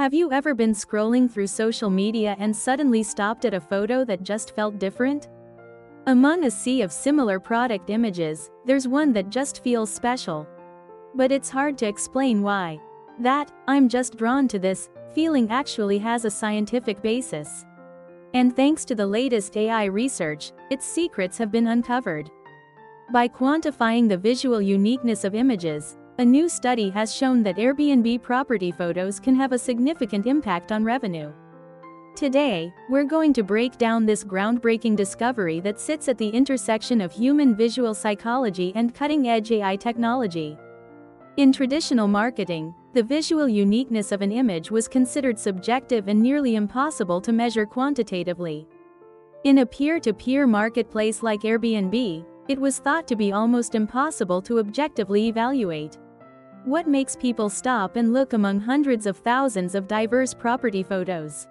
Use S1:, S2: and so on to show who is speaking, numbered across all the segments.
S1: Have you ever been scrolling through social media and suddenly stopped at a photo that just felt different? Among a sea of similar product images, there's one that just feels special. But it's hard to explain why. That, I'm just drawn to this, feeling actually has a scientific basis. And thanks to the latest AI research, its secrets have been uncovered. By quantifying the visual uniqueness of images, a new study has shown that Airbnb property photos can have a significant impact on revenue. Today, we're going to break down this groundbreaking discovery that sits at the intersection of human visual psychology and cutting-edge AI technology. In traditional marketing, the visual uniqueness of an image was considered subjective and nearly impossible to measure quantitatively. In a peer-to-peer -peer marketplace like Airbnb, it was thought to be almost impossible to objectively evaluate. What makes people stop and look among hundreds of thousands of diverse property photos?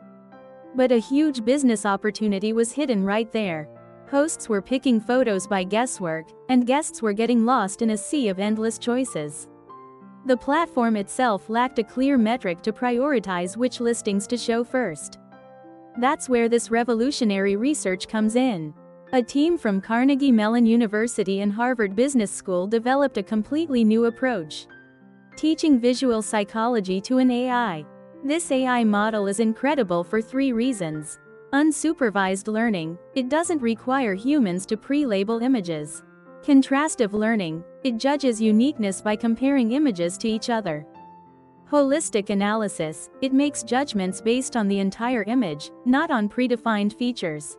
S1: But a huge business opportunity was hidden right there. Hosts were picking photos by guesswork, and guests were getting lost in a sea of endless choices. The platform itself lacked a clear metric to prioritize which listings to show first. That's where this revolutionary research comes in. A team from Carnegie Mellon University and Harvard Business School developed a completely new approach. Teaching visual psychology to an AI. This AI model is incredible for three reasons. Unsupervised learning, it doesn't require humans to pre-label images. Contrastive learning, it judges uniqueness by comparing images to each other. Holistic analysis, it makes judgments based on the entire image, not on predefined features.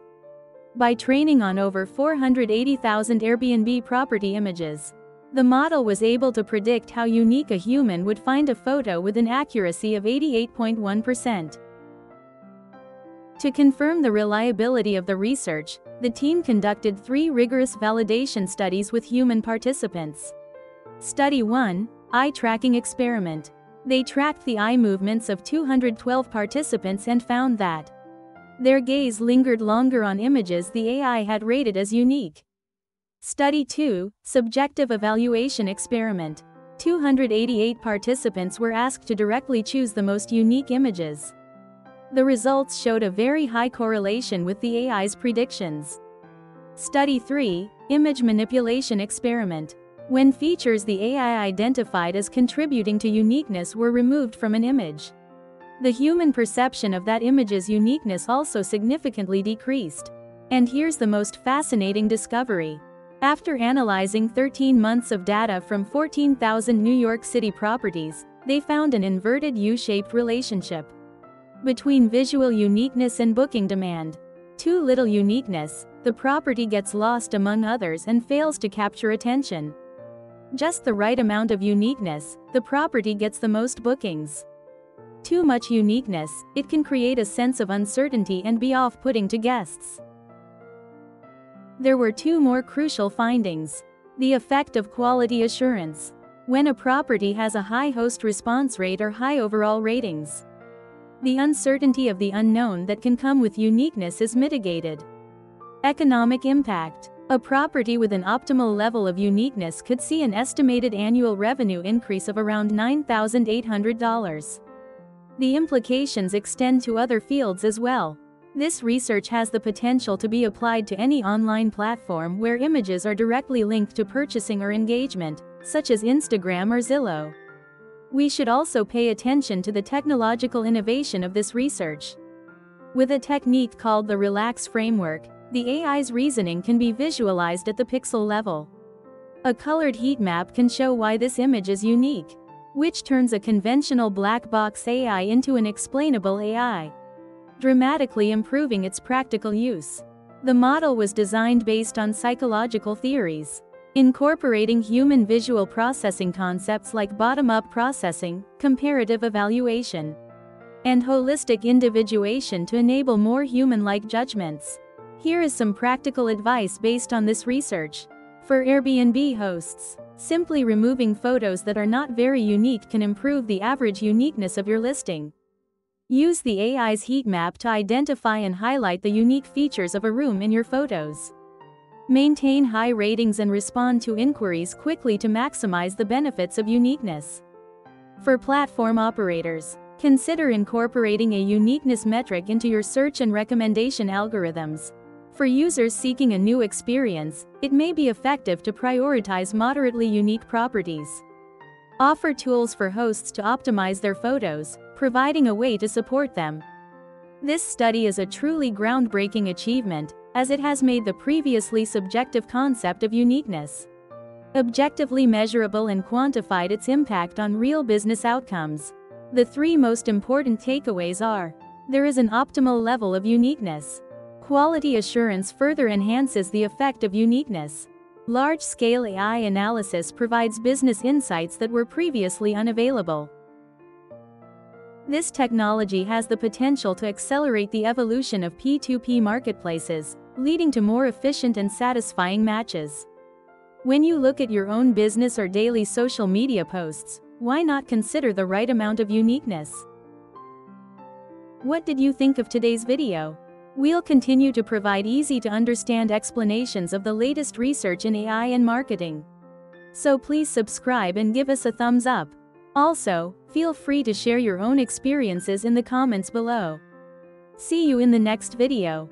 S1: By training on over 480,000 Airbnb property images, the model was able to predict how unique a human would find a photo with an accuracy of 88.1%. To confirm the reliability of the research, the team conducted three rigorous validation studies with human participants. Study 1, Eye Tracking Experiment. They tracked the eye movements of 212 participants and found that their gaze lingered longer on images the AI had rated as unique. Study 2, Subjective Evaluation Experiment. 288 participants were asked to directly choose the most unique images. The results showed a very high correlation with the AI's predictions. Study 3, Image Manipulation Experiment. When features the AI identified as contributing to uniqueness were removed from an image, the human perception of that image's uniqueness also significantly decreased. And here's the most fascinating discovery. After analyzing 13 months of data from 14,000 New York City properties, they found an inverted U-shaped relationship between visual uniqueness and booking demand. Too little uniqueness, the property gets lost among others and fails to capture attention. Just the right amount of uniqueness, the property gets the most bookings. Too much uniqueness, it can create a sense of uncertainty and be off-putting to guests. There were two more crucial findings. The effect of quality assurance. When a property has a high host response rate or high overall ratings. The uncertainty of the unknown that can come with uniqueness is mitigated. Economic impact. A property with an optimal level of uniqueness could see an estimated annual revenue increase of around $9,800. The implications extend to other fields as well. This research has the potential to be applied to any online platform where images are directly linked to purchasing or engagement, such as Instagram or Zillow. We should also pay attention to the technological innovation of this research. With a technique called the RELAX framework, the AI's reasoning can be visualized at the pixel level. A colored heat map can show why this image is unique which turns a conventional black box AI into an explainable AI, dramatically improving its practical use. The model was designed based on psychological theories, incorporating human visual processing concepts like bottom-up processing, comparative evaluation, and holistic individuation to enable more human-like judgments. Here is some practical advice based on this research. For Airbnb hosts, Simply removing photos that are not very unique can improve the average uniqueness of your listing. Use the AI's heat map to identify and highlight the unique features of a room in your photos. Maintain high ratings and respond to inquiries quickly to maximize the benefits of uniqueness. For platform operators, Consider incorporating a uniqueness metric into your search and recommendation algorithms. For users seeking a new experience, it may be effective to prioritize moderately unique properties. Offer tools for hosts to optimize their photos, providing a way to support them. This study is a truly groundbreaking achievement, as it has made the previously subjective concept of uniqueness objectively measurable and quantified its impact on real business outcomes. The three most important takeaways are there is an optimal level of uniqueness. Quality assurance further enhances the effect of uniqueness. Large scale AI analysis provides business insights that were previously unavailable. This technology has the potential to accelerate the evolution of P2P marketplaces, leading to more efficient and satisfying matches. When you look at your own business or daily social media posts, why not consider the right amount of uniqueness? What did you think of today's video? We'll continue to provide easy to understand explanations of the latest research in AI and marketing. So please subscribe and give us a thumbs up. Also, feel free to share your own experiences in the comments below. See you in the next video.